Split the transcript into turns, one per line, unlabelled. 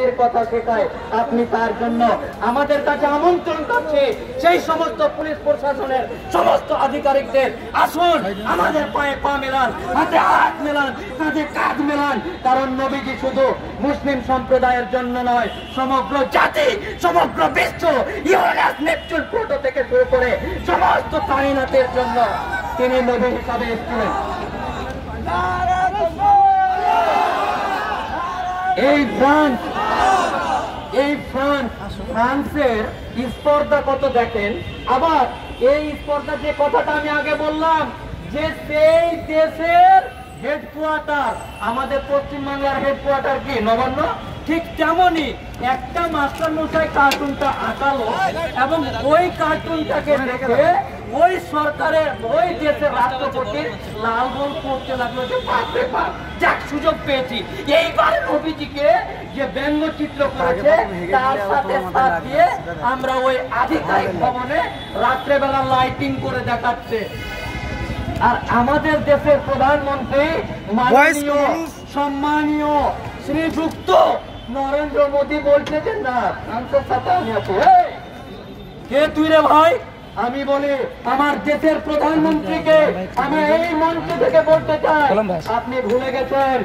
শান্তির কথা শেখায় আপনি তার জন্য। আমাদের কাছে আমন্ত্রণ করছে সেই সমস্ত পুলিশ প্রশাসনের সমস্ত আধিকারিকদের। আসুন, আমাদের পায়ে পা মেলান, হাতে হাত মেলান, কাঁধে কাঁধ মেলান। কারণ নবীজি শুধু মুসলিম সম্প্রদায়ের জন্য নয়, সমগ্র জাতি, সমগ্র বিশ্ব ইউরেনাস নেপচুন প্লুটো থেকে শুরু করে সমস্ত কাহিনাতের জন্য তিনি নবী হিসাবে এসেছিলেন। এই ফ্রান্স এই ফ্রান্স ফ্রান্সের স্পর্ধা কত দেখেন? আবার এই স্পর্ধা যে কথাটা আমি আগে বললাম, যে সেই দেশের হেডকোয়ার্টার আমাদের পশ্চিমবাংলার হেডকোয়ার্টার কি, নবান্ন? ঠিক তেমনই একটা মাস্টার মশাই কার্টুনটা আঁকালো এবং ওই কার্টুনটাকে দেখে ওই সরকারের ওই দেশের রাষ্ট্রপতি লালগোল করতে লাগল যে বাপরে বাপ যাক সুযোগ পেয়েছি। এইবার নবীজিকে যে ব্যঙ্গচিত্র করেছে তার সাথে সাথ দিয়ে আমরা ওই আধিকারিক ভবনে রাত্রেবেলা লাইটিং করে দেখাচ্ছে। আর আমাদের দেশের প্রধানমন্ত্রী মাননীয় সম্মানীয় শ্রীযুক্ত নরেন্দ্র মোদী বলছে যে না আমি কে তুই রে ভাই? আমি বলি আমার দেশের প্রধানমন্ত্রীকে আমি এই মঞ্চ থেকে বলতে চাই। আপনি ভুলে গেছেন।